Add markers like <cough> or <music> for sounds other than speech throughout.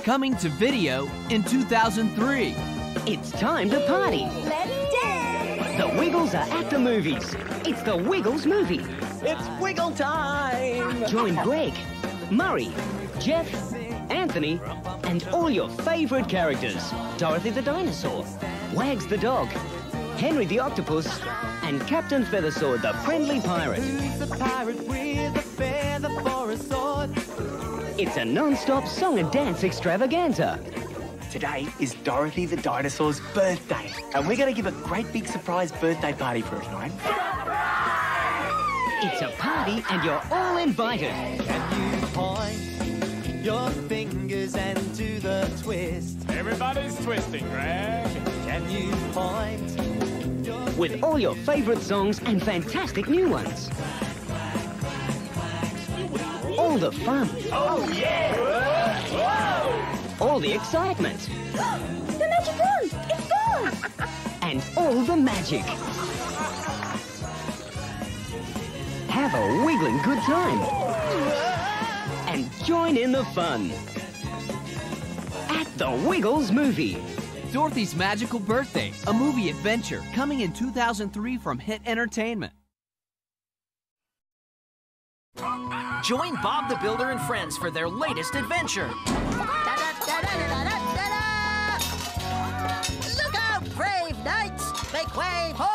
coming to video in 2003. It's time to party. Let's dance! The Wiggles are at the movies. It's the Wiggles movie. It's wiggle time! Join Greg, Murray, Jeff, Anthony, and all your favorite characters. Dorothy the dinosaur, Wags the dog, Henry the octopus, and Captain Feathersword the friendly pirate. It's a non-stop song and dance extravaganza. Today is Dorothy the dinosaur's birthday, and we're going to give a great big surprise birthday party for her tonight. It's a party and you're all invited. Can you point your fingers and do the twist? Everybody's twisting, Greg. Can you point your With all your favorite songs and fantastic new ones. All the fun. Oh, yeah. All the excitement. The magic wand! It's gone! <laughs> And all the magic. Have a wiggling good time. And join in the fun. At the Wiggles movie. Dorothy's Magical Birthday, a movie adventure, coming in 2003 from Hit Entertainment. Join Bob the Builder and friends for their latest adventure. Look out, brave knights! Make way for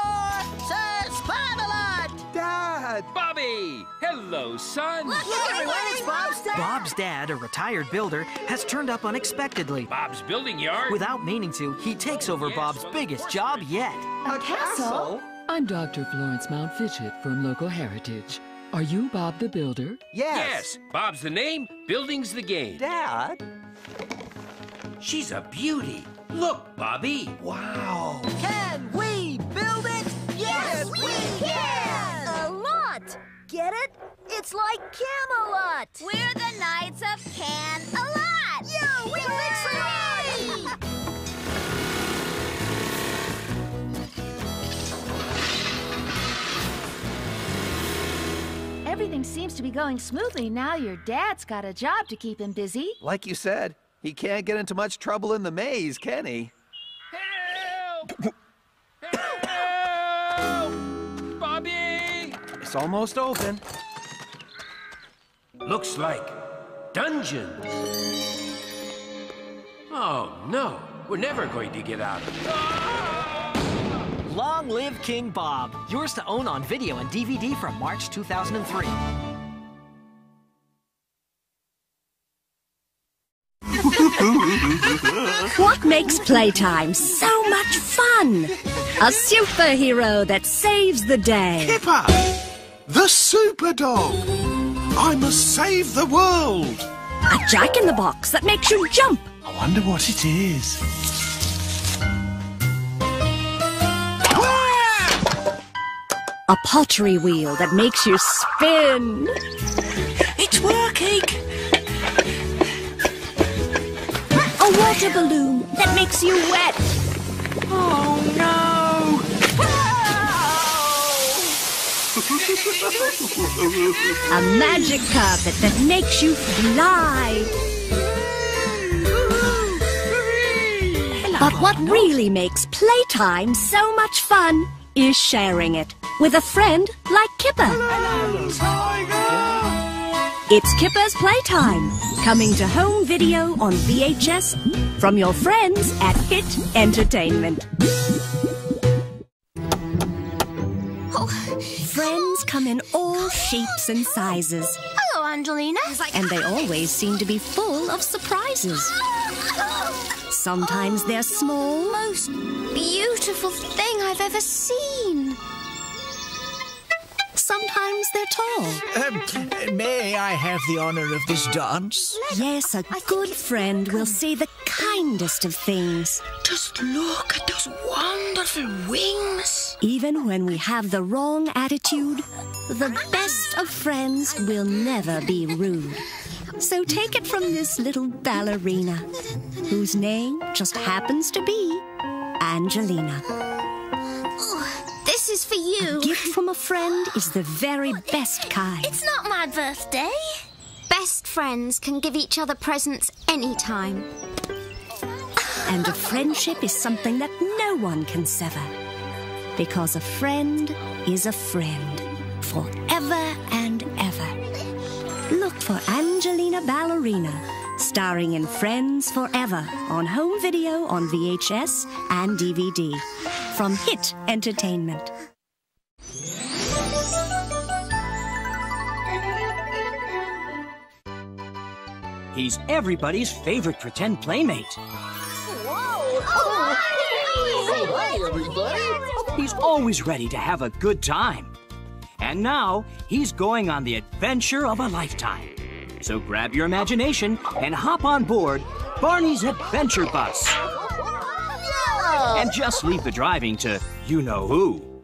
Sir Spamalot! dad! Bobby! Hello, son. Look, everyone, it's Bob's dad! Bob's dad, a retired builder, has turned up unexpectedly. Bob's building yard. Without meaning to, he takes over Bob's biggest job yet. A castle? I'm Dr. Florence Mountfitchet from Local Heritage. Are you Bob the Builder? Yes, Yes. Bob's the name, building's the game. Dad? She's a beauty. Look, Bobby. Wow. Can we build it? Yes, we can! A lot! Get it? It's like Camelot! We're the Knights of Can a lot. Yo, we fix <laughs> Everything seems to be going smoothly now your dad's got a job to keep him busy. Like you said, he can't get into much trouble in the maze, can he? Help! Help! Bobby! It's almost open. Looks like dungeons. Oh, no. We're never going to get out of it. Ah! Long live King Bob. Yours to own on video and DVD from March 2003. <laughs> What makes playtime so much fun? A superhero that saves the day. Kipper! The super dog! I must save the world! A jack in the box that makes you jump. I wonder what it is. A pottery wheel that makes you spin. It's working! A water balloon that makes you wet. Oh no! A magic carpet that makes you fly. But what really makes playtime so much fun is sharing it with a friend like Kipper. It's Kipper's Playtime, coming to home video on VHS from your friends at Hit Entertainment. Oh, friends come in all shapes and sizes, Hello, Angelina. and they always seem to be full of surprises. Sometimes they're small, Most beautiful thing I've ever seen. Sometimes they're tall. Um, may I have the honor of this dance? Yes, a good friend will say the kindest of things. Just look at those wonderful wings! Even when we have the wrong attitude, the best of friends will never be rude. So take it from this little ballerina, whose name just happens to be Angelina. This is for you. A gift from a friend is the very best kind. It's not my birthday. best friends can give each other presents anytime. And a friendship is something that no one can sever. Because a friend is a friend forever and ever. Look for Angelina Ballerina, starring in Friends Forever on home video on VHS and DVD from Hit Entertainment. He's everybody's favorite pretend playmate. Oh, oh, hi, everybody. He's always ready to have a good time. And now he's going on the adventure of a lifetime. So grab your imagination and hop on board Barney's Adventure Bus. <laughs> And just leave the driving to you know who.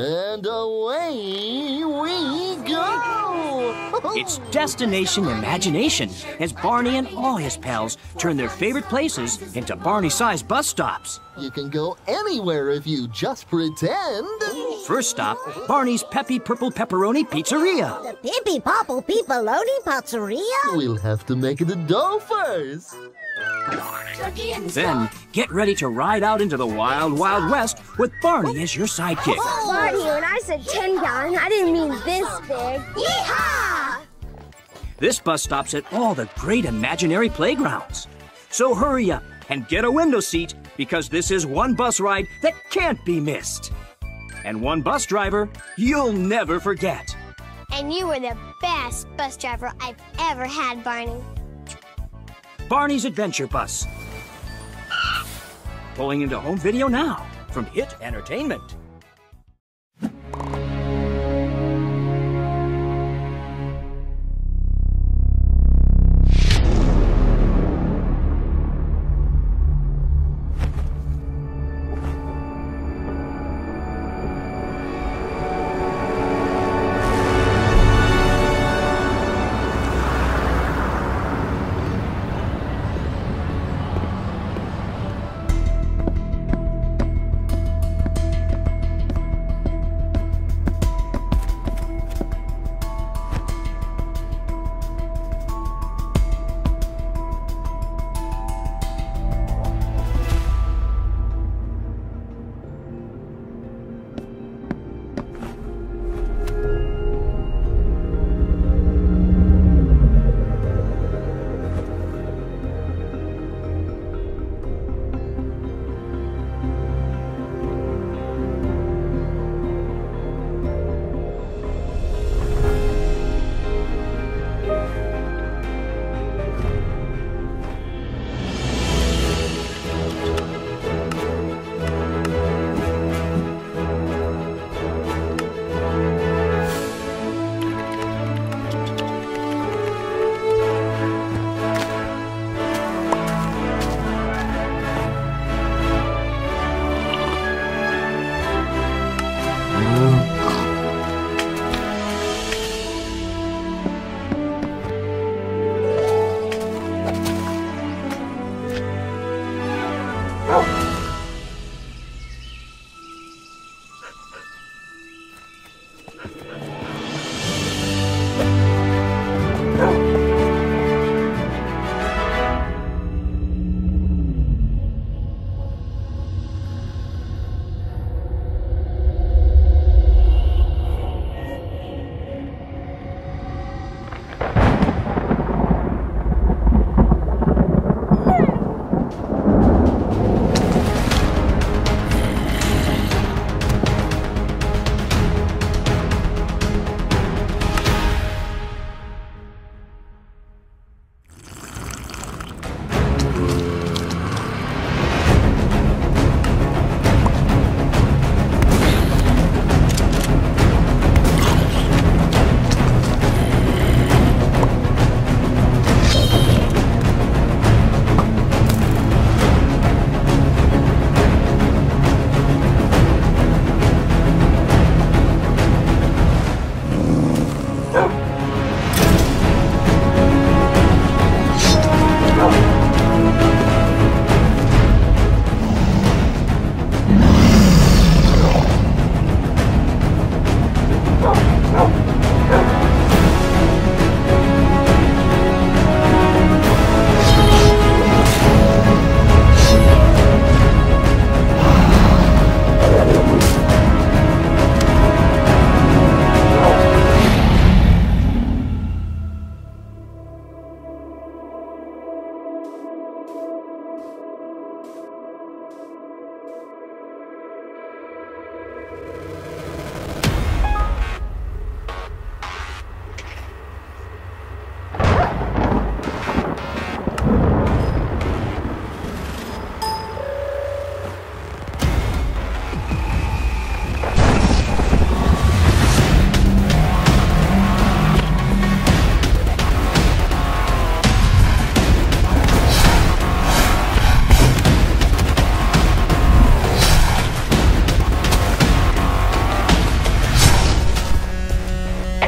And away we go! It's Destination Imagination as Barney and all his pals turn their favorite places into Barney sized bus stops. You can go anywhere if you just pretend. First stop Barney's Peppy Purple Pepperoni Pizzeria. The Pippy Popple Pipoloni Pizzeria? We'll have to make it a dough first. Then get ready to ride out into the wild, wild west with Barney as your sidekick. Oh, When I said 10 gallon, I didn't mean this big. Yeehaw! This bus stops at all the great imaginary playgrounds. So hurry up and get a window seat because this is one bus ride that can't be missed. And one bus driver you'll never forget. And you were the best bus driver I've ever had, Barney. Barney's Adventure Bus. Pulling into home video now from Hit Entertainment.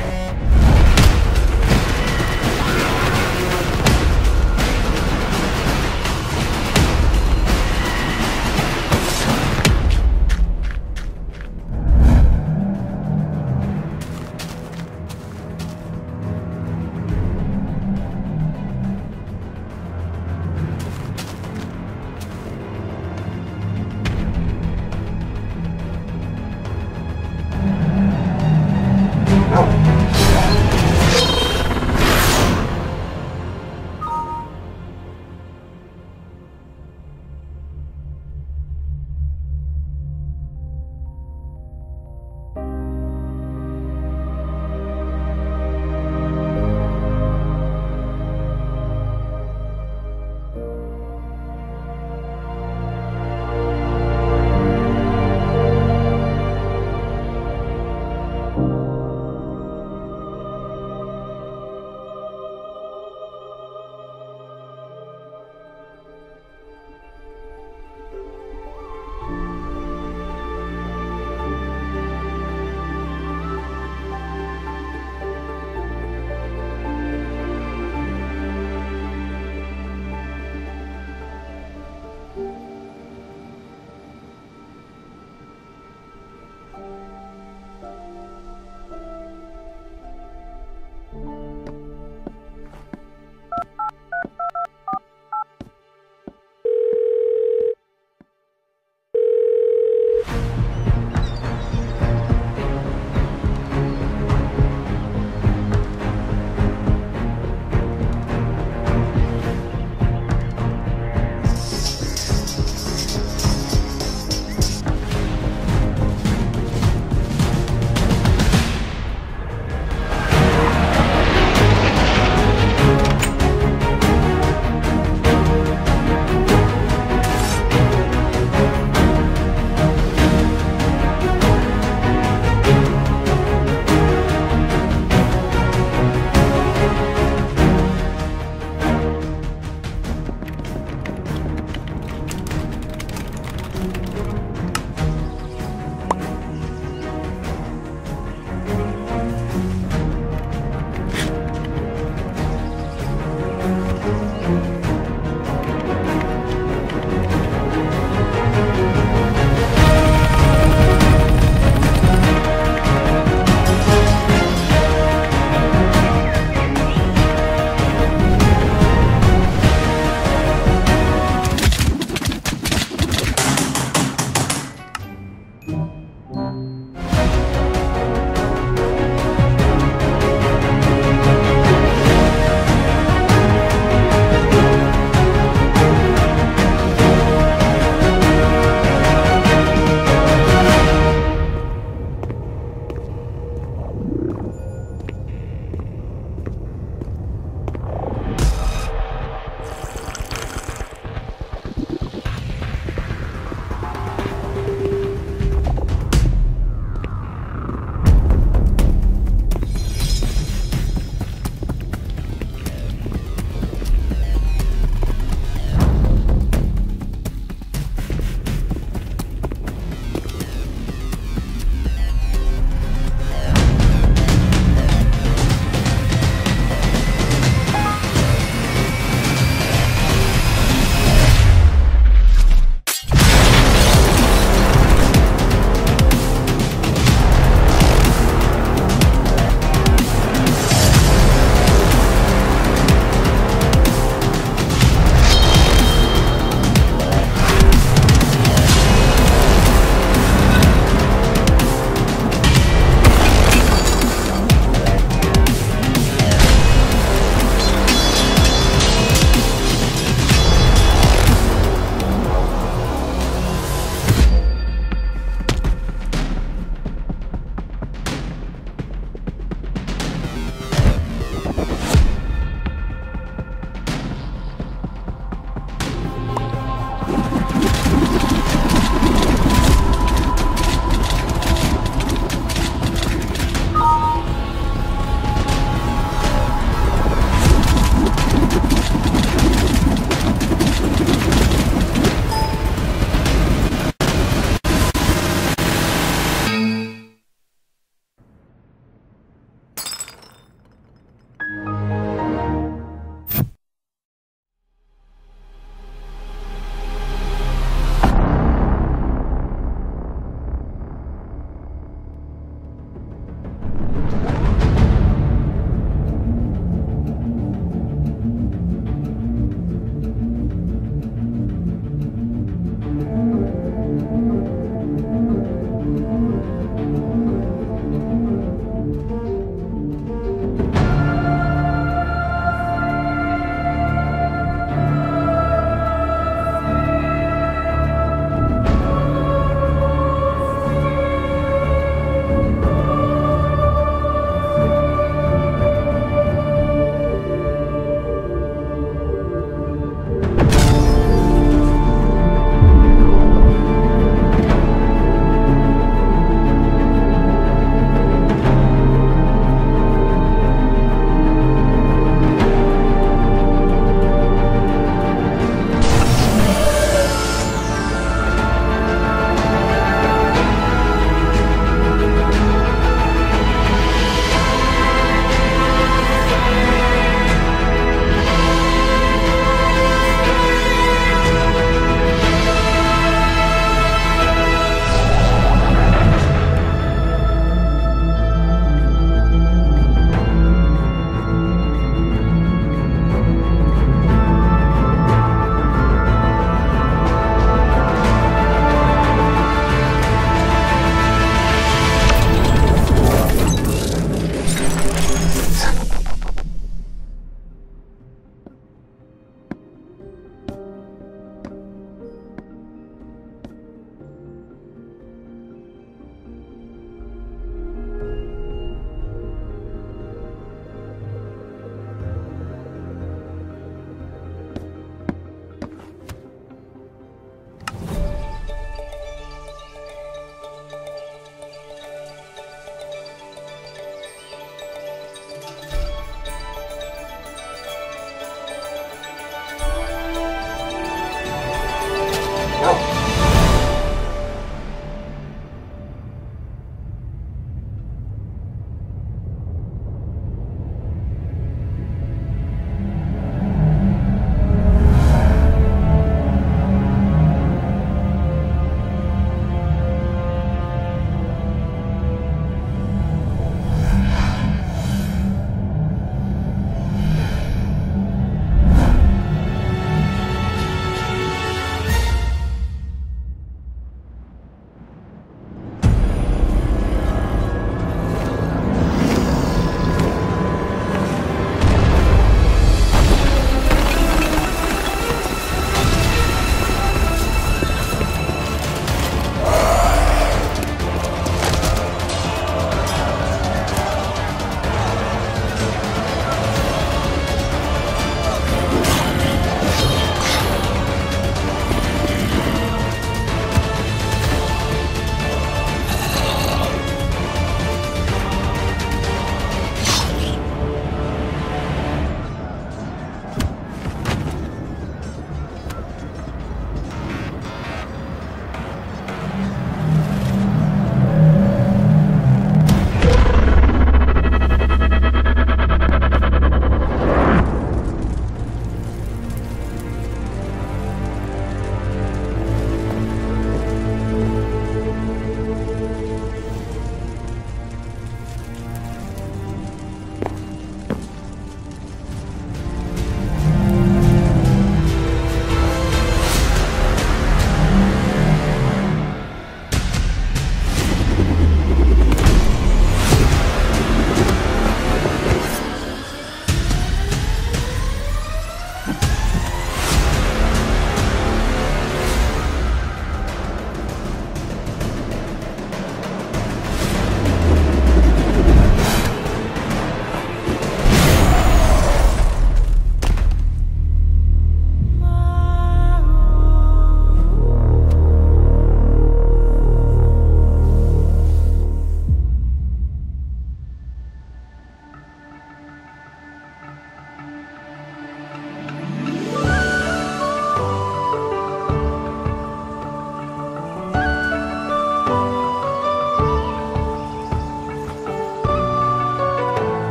Bye.